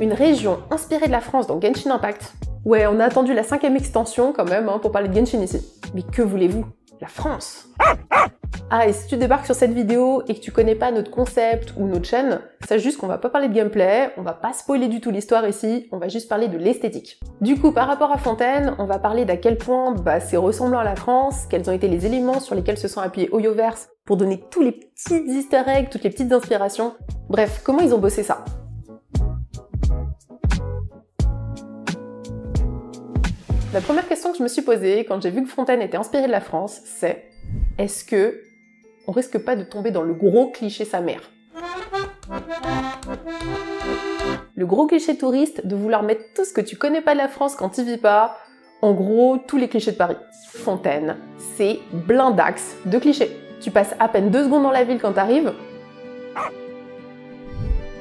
une région inspirée de la France dans Genshin Impact. Ouais, on a attendu la cinquième extension quand même hein, pour parler de Genshin ici. Mais que voulez-vous? La France ah, et si tu débarques sur cette vidéo et que tu connais pas notre concept ou notre chaîne, sache juste qu'on va pas parler de gameplay, on va pas spoiler du tout l'histoire ici, on va juste parler de l'esthétique. Du coup, par rapport à Fontaine, on va parler d'à quel point bah, c'est ressemblant à la France, quels ont été les éléments sur lesquels se sont appuyés Oyoverse pour donner tous les petits easter eggs, toutes les petites inspirations. Bref, comment ils ont bossé ça? La première question que je me suis posée quand j'ai vu que Fontaine était inspiré de la France, c'est est-ce que on risque pas de tomber dans le gros cliché sa mère? Le gros cliché touriste de vouloir mettre tout ce que tu connais pas de la France quand tu vis pas, en gros tous les clichés de Paris. Fontaine, c'est blindax de clichés. Tu passes à peine deux secondes dans la ville quand t'arrives.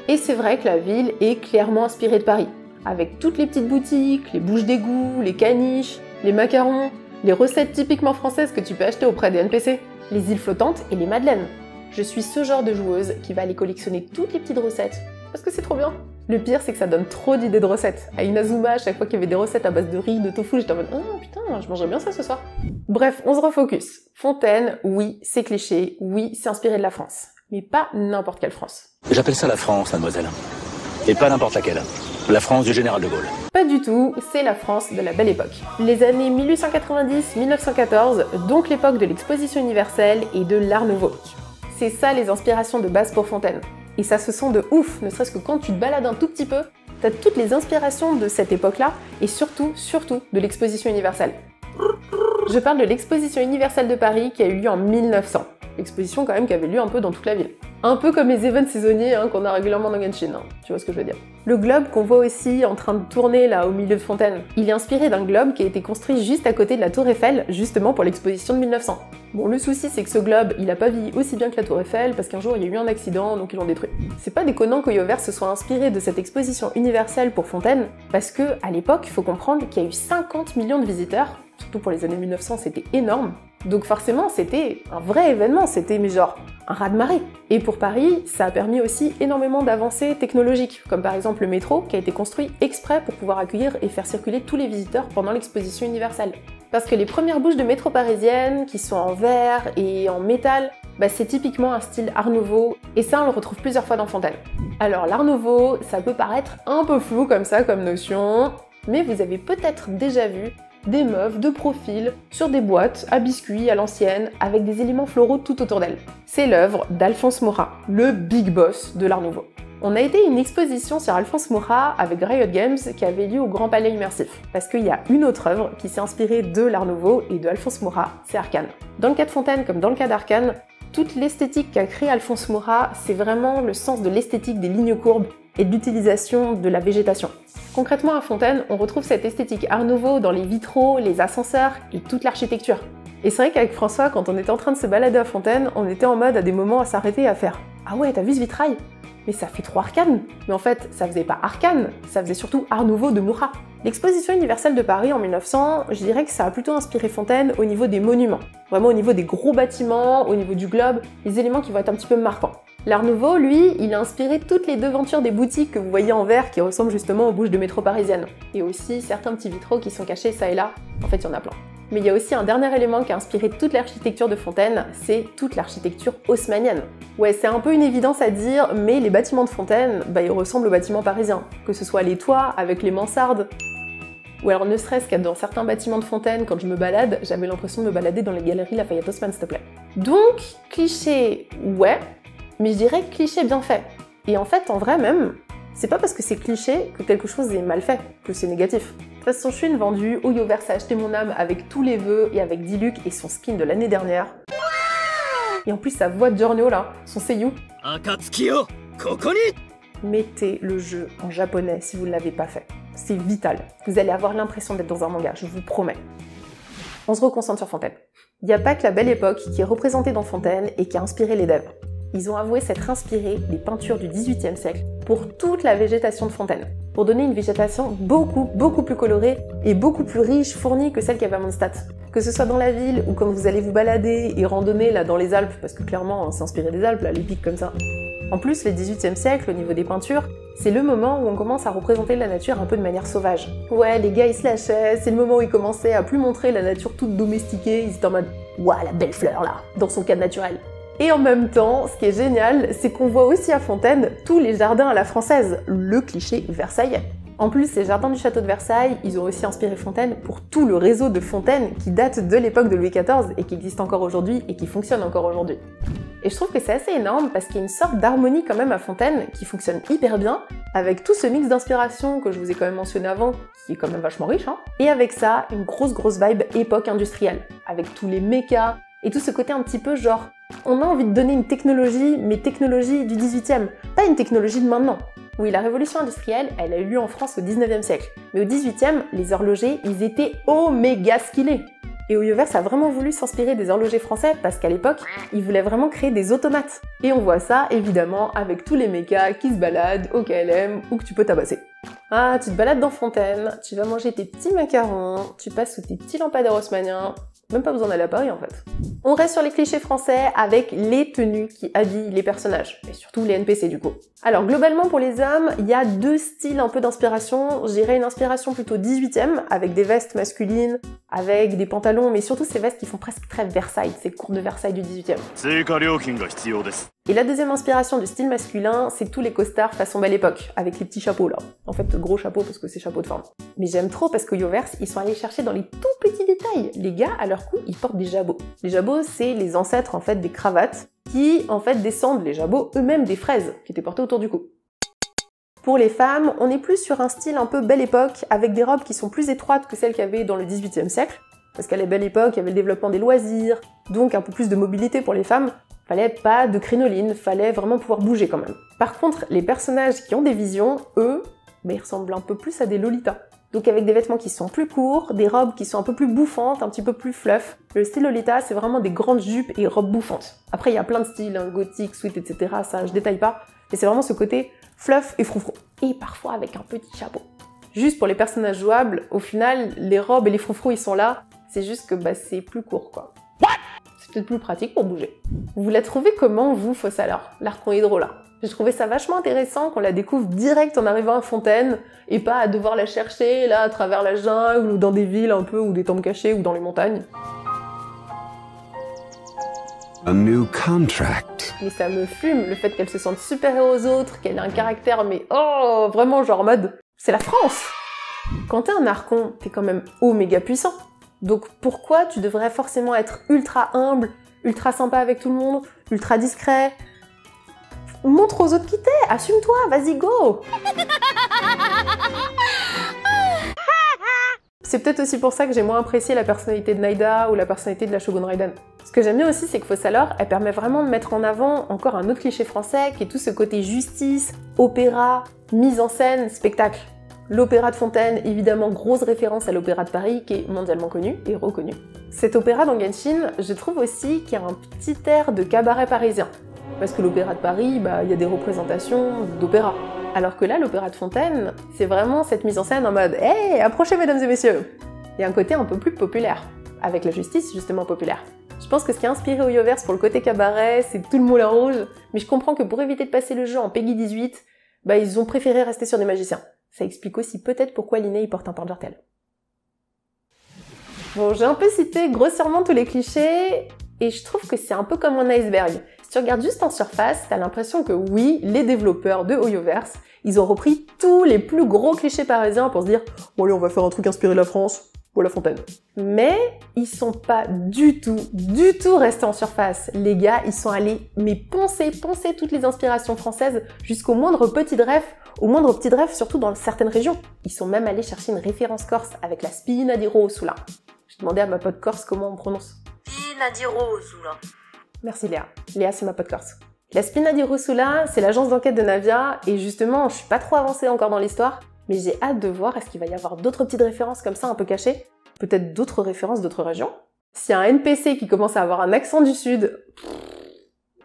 Et c'est vrai que la ville est clairement inspirée de Paris, avec toutes les petites boutiques, les bouches d'égout, les caniches, les macarons, les recettes typiquement françaises que tu peux acheter auprès des NPC, les îles flottantes et les madeleines. Je suis ce genre de joueuse qui va aller collectionner toutes les petites recettes, parce que c'est trop bien. Le pire, c'est que ça donne trop d'idées de recettes. À Inazuma, à chaque fois qu'il y avait des recettes à base de riz, de tofu, j'étais en mode Oh putain, je mangerais bien ça ce soir. Bref, on se refocus. Fontaine, oui, c'est cliché, oui, c'est inspiré de la France. Mais pas n'importe quelle France. J'appelle ça la France, mademoiselle. Et pas n'importe laquelle. La France du général de Gaulle. Pas du tout, c'est la France de la belle époque. Les années 1890-1914, donc l'époque de l'exposition universelle et de l'art nouveau. C'est ça les inspirations de base pour Fontaine. Et ça se sent de ouf, ne serait-ce que quand tu te balades un tout petit peu, t'as toutes les inspirations de cette époque-là, et surtout, surtout, de l'exposition universelle. Je parle de l'exposition universelle de Paris qui a eu lieu en 1900. Exposition quand même qui avait lieu un peu dans toute la ville. Un peu comme les events saisonniers hein, qu'on a régulièrement dans Genshin, hein. tu vois ce que je veux dire. Le globe qu'on voit aussi en train de tourner là au milieu de Fontaine, il est inspiré d'un globe qui a été construit juste à côté de la tour Eiffel, justement pour l'exposition de 1900. Bon, le souci c'est que ce globe, il a pas vieilli aussi bien que la tour Eiffel parce qu'un jour il y a eu un accident donc ils l'ont détruit. C'est pas déconnant qu'Oyover se soit inspiré de cette exposition universelle pour Fontaine parce que à l'époque, il faut comprendre qu'il y a eu 50 millions de visiteurs surtout pour les années 1900, c'était énorme. Donc forcément, c'était un vrai événement, c'était mais genre un raz-de-marée. Et pour Paris, ça a permis aussi énormément d'avancées technologiques, comme par exemple le métro qui a été construit exprès pour pouvoir accueillir et faire circuler tous les visiteurs pendant l'exposition universelle. Parce que les premières bouches de métro parisiennes, qui sont en verre et en métal, bah c'est typiquement un style Art Nouveau, et ça on le retrouve plusieurs fois dans Fontaine. Alors l'Art Nouveau, ça peut paraître un peu flou comme ça comme notion, mais vous avez peut-être déjà vu des meufs de profil sur des boîtes à biscuits à l'ancienne avec des éléments floraux tout autour d'elles. C'est l'œuvre d'Alphonse Moura, le big boss de l'art nouveau. On a été une exposition sur Alphonse Moura avec Riot Games qui avait lieu au Grand Palais Immersif. Parce qu'il y a une autre œuvre qui s'est inspirée de l'Art Nouveau et de Alphonse Moura, c'est Arkane. Dans le cas de Fontaine comme dans le cas d'Arkane, toute l'esthétique qu'a créé Alphonse Moura, c'est vraiment le sens de l'esthétique des lignes courbes et de l'utilisation de la végétation. Concrètement à Fontaine, on retrouve cette esthétique art nouveau dans les vitraux, les ascenseurs et toute l'architecture. Et c'est vrai qu'avec François, quand on était en train de se balader à Fontaine, on était en mode à des moments à s'arrêter et à faire Ah ouais, t'as vu ce vitrail? Mais ça fait trop arcane Mais en fait, ça faisait pas arcane, ça faisait surtout art nouveau de Moura. L'exposition universelle de Paris en 1900, je dirais que ça a plutôt inspiré Fontaine au niveau des monuments. Vraiment au niveau des gros bâtiments, au niveau du globe, les éléments qui vont être un petit peu marquants. L'Art Nouveau, lui, il a inspiré toutes les devantures des boutiques que vous voyez en verre qui ressemblent justement aux bouches de métro parisiennes. Et aussi certains petits vitraux qui sont cachés ça et là. En fait, il y en a plein. Mais il y a aussi un dernier élément qui a inspiré toute l'architecture de Fontaine, c'est toute l'architecture haussmannienne. Ouais, c'est un peu une évidence à dire, mais les bâtiments de Fontaine, bah, ils ressemblent aux bâtiments parisiens. Que ce soit les toits avec les mansardes, ou alors ne serait-ce qu'à dans certains bâtiments de Fontaine, quand je me balade, j'avais l'impression de me balader dans les galeries Lafayette Haussmann, s'il te plaît. Donc, cliché, ouais, mais je dirais cliché bien fait. Et en fait, en vrai même, c'est pas parce que c'est cliché que quelque chose est mal fait, que c'est négatif. De toute façon, je suis une vendue, Oyoverse a acheté mon âme avec tous les vœux et avec Diluc et son skin de l'année dernière. Et en plus, sa voix de Giorno là, son seiyuu. Mettez le jeu en japonais si vous ne l'avez pas fait. C'est vital. Vous allez avoir l'impression d'être dans un manga, je vous promets. On se reconcentre sur Fontaine. Il n'y a pas que la belle époque qui est représentée dans Fontaine et qui a inspiré les devs ils ont avoué s'être inspirés des peintures du XVIIIe siècle pour toute la végétation de Fontaine, pour donner une végétation beaucoup, beaucoup plus colorée et beaucoup plus riche, fournie que celle qu'il y avait à Mondstadt. Que ce soit dans la ville ou quand vous allez vous balader et randonner là dans les Alpes, parce que clairement on inspiré des Alpes, là, les pics comme ça. En plus, le 18e siècle, au niveau des peintures, c'est le moment où on commence à représenter la nature un peu de manière sauvage. Ouais, les gars ils se lâchaient, c'est le moment où ils commençaient à plus montrer la nature toute domestiquée, ils étaient en mode Ouah, la belle fleur là, dans son cadre naturel. Et en même temps, ce qui est génial, c'est qu'on voit aussi à Fontaine tous les jardins à la française, le cliché versaillais. En plus, ces jardins du château de Versailles, ils ont aussi inspiré Fontaine pour tout le réseau de fontaines qui date de l'époque de Louis XIV et qui existe encore aujourd'hui et qui fonctionne encore aujourd'hui. Et je trouve que c'est assez énorme parce qu'il y a une sorte d'harmonie quand même à Fontaine qui fonctionne hyper bien, avec tout ce mix d'inspiration que je vous ai quand même mentionné avant, qui est quand même vachement riche, hein, et avec ça, une grosse grosse vibe époque industrielle, avec tous les mechas, et tout ce côté un petit peu genre, on a envie de donner une technologie, mais technologie du 18e, pas une technologie de maintenant. Oui, la révolution industrielle, elle a eu lieu en France au 19e siècle. Mais au 18e, les horlogers, ils étaient oméga skillés. Et Oyovers a vraiment voulu s'inspirer des horlogers français parce qu'à l'époque, ils voulaient vraiment créer des automates. Et on voit ça évidemment avec tous les mechas qui se baladent au KLM ou que tu peux tabasser. Ah, tu te balades dans Fontaine, tu vas manger tes petits macarons, tu passes sous tes petits lampadaires haussmanniens, même pas besoin d'aller à Paris en fait. On reste sur les clichés français avec les tenues qui habillent les personnages, et surtout les NPC du coup. Alors globalement pour les hommes, il y a deux styles un peu d'inspiration. Je dirais une inspiration plutôt 18ème, avec des vestes masculines, avec des pantalons, mais surtout ces vestes qui font presque très Versailles, ces cours de Versailles du 18ème. Et la deuxième inspiration du style masculin, c'est tous les costards façon belle époque, avec les petits chapeaux là. En fait, gros chapeaux parce que c'est chapeau de forme. Mais j'aime trop parce qu'au Yovers, ils sont allés chercher dans les tout petits détails. Les gars, à leur cou, ils portent des jabots. Les jabots, c'est les ancêtres en fait des cravates qui en fait descendent les jabots eux-mêmes des fraises qui étaient portées autour du cou. Pour les femmes, on est plus sur un style un peu belle époque, avec des robes qui sont plus étroites que celles qu'il y avait dans le 18e siècle, parce qu'à la belle époque, il y avait le développement des loisirs, donc un peu plus de mobilité pour les femmes. Fallait pas de crinoline, fallait vraiment pouvoir bouger quand même. Par contre, les personnages qui ont des visions, eux, bah, ils ressemblent un peu plus à des lolitas. Donc avec des vêtements qui sont plus courts, des robes qui sont un peu plus bouffantes, un petit peu plus fluff. Le style Lolita, c'est vraiment des grandes jupes et robes bouffantes. Après, il y a plein de styles, hein, gothique, sweet, etc. Ça, je détaille pas. Mais c'est vraiment ce côté fluff et froufrou. Et parfois avec un petit chapeau. Juste pour les personnages jouables, au final, les robes et les froufrous, ils sont là. C'est juste que bah, c'est plus court, quoi. C'est peut-être plus pratique pour bouger. Vous la trouvez comment, vous, Fausse alors? L'arcon hydro, là j'ai trouvé ça vachement intéressant qu'on la découvre direct en arrivant à Fontaine et pas à devoir la chercher là à travers la jungle ou dans des villes un peu ou des temples cachés ou dans les montagnes. A new contract. Mais ça me fume le fait qu'elle se sente supérieure aux autres, qu'elle ait un caractère mais oh vraiment genre en mode c'est la France. Quand t'es un archon, t'es quand même méga puissant. Donc pourquoi tu devrais forcément être ultra humble, ultra sympa avec tout le monde, ultra discret, montre aux autres qui t'es, assume-toi, vas-y, go C'est peut-être aussi pour ça que j'ai moins apprécié la personnalité de Naida ou la personnalité de la Shogun Raiden. Ce que j'aime bien aussi, c'est que Fossalor, elle permet vraiment de mettre en avant encore un autre cliché français qui est tout ce côté justice, opéra, mise en scène, spectacle. L'opéra de Fontaine, évidemment, grosse référence à l'opéra de Paris qui est mondialement connu et reconnu. Cet opéra dans Genshin, je trouve aussi qu'il y a un petit air de cabaret parisien. Parce que l'Opéra de Paris, bah, il y a des représentations d'opéra. Alors que là, l'Opéra de Fontaine, c'est vraiment cette mise en scène en mode Hé, approchez mesdames et messieurs Il y a un côté un peu plus populaire, avec la justice justement populaire. Je pense que ce qui a inspiré Oyovers pour le côté cabaret, c'est tout le moulin rouge, mais je comprends que pour éviter de passer le jeu en Peggy 18, bah ils ont préféré rester sur des magiciens. Ça explique aussi peut-être pourquoi Linné porte un porte-jartel. Bon, j'ai un peu cité grossièrement tous les clichés, et je trouve que c'est un peu comme un iceberg. Tu regardes juste en surface, t'as l'impression que oui, les développeurs de Hoyoverse, ils ont repris tous les plus gros clichés parisiens pour se dire bon allez on va faire un truc inspiré de la France ou la fontaine. Mais ils sont pas du tout, du tout restés en surface. Les gars, ils sont allés mais poncer, poncer toutes les inspirations françaises jusqu'au moindre petit rêve, au moindre petit rêve surtout dans certaines régions. Ils sont même allés chercher une référence corse avec la spina di Rosula. J'ai demandé à ma pote corse comment on prononce. Spina di Rosula. Merci Léa. Léa, c'est ma pote corse. La Spina di Rosula, c'est l'agence d'enquête de Navia, et justement, je suis pas trop avancée encore dans l'histoire, mais j'ai hâte de voir est-ce qu'il va y avoir d'autres petites références comme ça un peu cachées, peut-être d'autres références d'autres régions? S'il y a un NPC qui commence à avoir un accent du sud,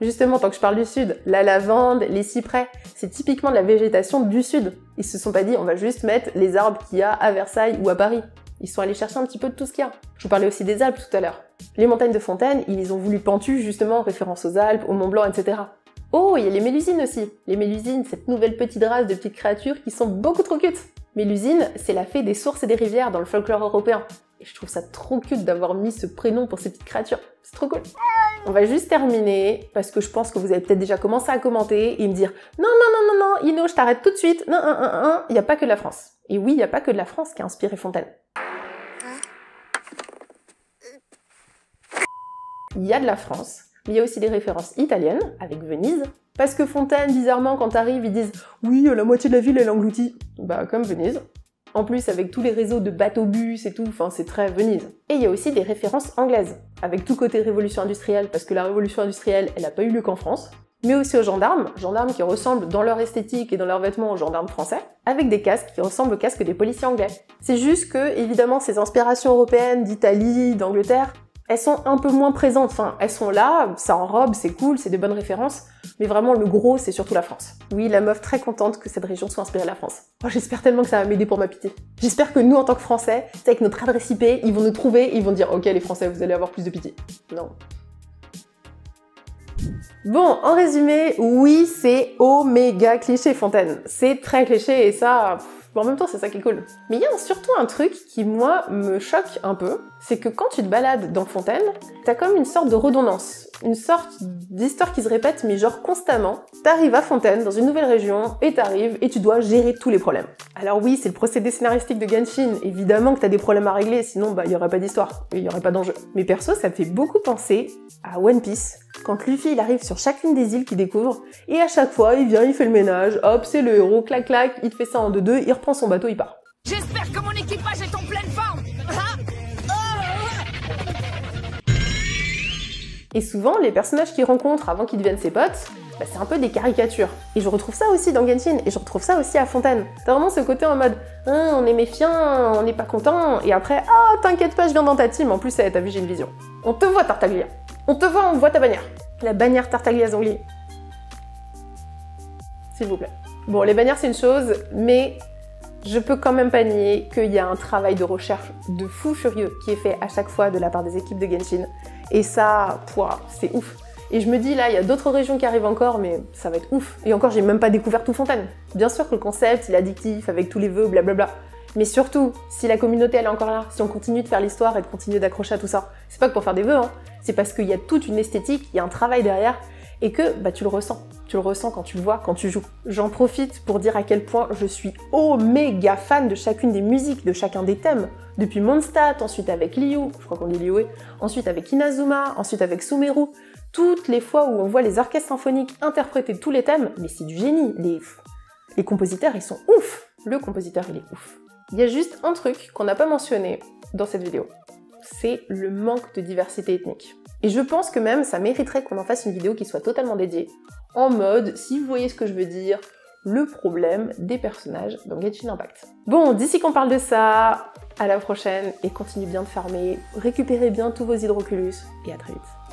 justement, tant que je parle du sud, la lavande, les cyprès, c'est typiquement de la végétation du sud. Ils se sont pas dit on va juste mettre les arbres qu'il y a à Versailles ou à Paris. Ils sont allés chercher un petit peu de tout ce qu'il y a. Je vous parlais aussi des Alpes tout à l'heure. Les montagnes de Fontaine, ils les ont voulu pentues justement en référence aux Alpes, au Mont Blanc, etc. Oh, il y a les mélusines aussi. Les mélusines, cette nouvelle petite race de petites créatures qui sont beaucoup trop cute. Mélusine, c'est la fée des sources et des rivières dans le folklore européen. Et je trouve ça trop cute d'avoir mis ce prénom pour ces petites créatures. C'est trop cool. On va juste terminer, parce que je pense que vous avez peut-être déjà commencé à commenter et me dire « Non, non, non, non, non, Ino, je t'arrête tout de suite. Non, un, un, un, il n'y a pas que de la France. » Et oui, il n'y a pas que de la France qui a inspiré Fontaine. Il y a de la France, mais il y a aussi des références italiennes, avec Venise. Parce que Fontaine, bizarrement, quand t'arrives, ils disent « Oui, la moitié de la ville est engloutie. » Bah, comme Venise. En plus, avec tous les réseaux de bateaux-bus et tout, enfin, c'est très Venise. Et il y a aussi des références anglaises, avec tout côté révolution industrielle, parce que la révolution industrielle, elle n'a pas eu lieu qu'en France, mais aussi aux gendarmes, gendarmes qui ressemblent dans leur esthétique et dans leurs vêtements aux gendarmes français, avec des casques qui ressemblent aux casques des policiers anglais. C'est juste que, évidemment, ces inspirations européennes d'Italie, d'Angleterre, elles sont un peu moins présentes. Enfin, elles sont là, ça enrobe, c'est cool, c'est des bonnes références, mais vraiment le gros, c'est surtout la France. Oui, la meuf très contente que cette région soit inspirée de la France. Oh, j'espère tellement que ça va m'aider pour ma pitié. J'espère que nous, en tant que Français, avec notre adresse IP, ils vont nous trouver, ils vont dire, ok, les Français, vous allez avoir plus de pitié. Non. Bon, en résumé, oui, c'est oméga cliché Fontaine. C'est très cliché et ça, en même temps, c'est ça qui est cool. Mais il y a surtout un truc qui, moi, me choque un peu, c'est que quand tu te balades dans Fontaine, t'as comme une sorte de redondance, une sorte d'histoire qui se répète, mais genre constamment. T'arrives à Fontaine, dans une nouvelle région, et t'arrives, et tu dois gérer tous les problèmes. Alors oui, c'est le procédé scénaristique de Genshin, évidemment que t'as des problèmes à régler, sinon bah il y aurait pas d'histoire, il y aurait pas d'enjeu. Mais perso, ça me fait beaucoup penser à One Piece, quand Luffy il arrive sur chacune des îles qu'il découvre, et à chaque fois il vient, il fait le ménage, hop, c'est le héros, clac clac, il te fait ça en deux deux, il reprend son bateau, il part. J'espère que mon équipage est en pleine forme Et souvent, les personnages qu'il rencontre avant qu'ils deviennent ses potes, bah, c'est un peu des caricatures. Et je retrouve ça aussi dans Genshin, et je retrouve ça aussi à Fontaine. T'as vraiment ce côté en mode hein, on est méfiant, on n'est pas content, et après ah t'inquiète pas, je viens dans ta team, en plus t'as vu j'ai une vision. On te voit Tartaglia, on te voit, on voit ta bannière. La bannière Tartaglia Zongli. S'il vous plaît. Bon, les bannières c'est une chose, mais je peux quand même pas nier qu'il y a un travail de recherche de fou furieux qui est fait à chaque fois de la part des équipes de Genshin. Et ça, c'est ouf. Et je me dis là, il y a d'autres régions qui arrivent encore, mais ça va être ouf. Et encore, j'ai même pas découvert tout Fontaine. Bien sûr que le concept, il est addictif, avec tous les vœux, blablabla. Mais surtout, si la communauté elle est encore là, si on continue de faire l'histoire et de continuer d'accrocher à tout ça, c'est pas que pour faire des vœux, hein. c'est parce qu'il y a toute une esthétique, il y a un travail derrière, et que bah, tu le ressens. Tu le ressens quand tu le vois, quand tu joues. J'en profite pour dire à quel point je suis méga fan de chacune des musiques, de chacun des thèmes. Depuis Mondstadt, ensuite avec Liu, je crois qu'on dit Liu, ensuite avec Inazuma, ensuite avec Sumeru. Toutes les fois où on voit les orchestres symphoniques interpréter tous les thèmes, mais c'est du génie. Les, les compositeurs, ils sont ouf. Le compositeur, il est ouf. Il y a juste un truc qu'on n'a pas mentionné dans cette vidéo. C'est le manque de diversité ethnique. Et je pense que même ça mériterait qu'on en fasse une vidéo qui soit totalement dédiée, en mode, si vous voyez ce que je veux dire, le problème des personnages dans Genshin Impact. Bon, d'ici qu'on parle de ça, à la prochaine et continuez bien de farmer, récupérez bien tous vos hydroculus et à très vite.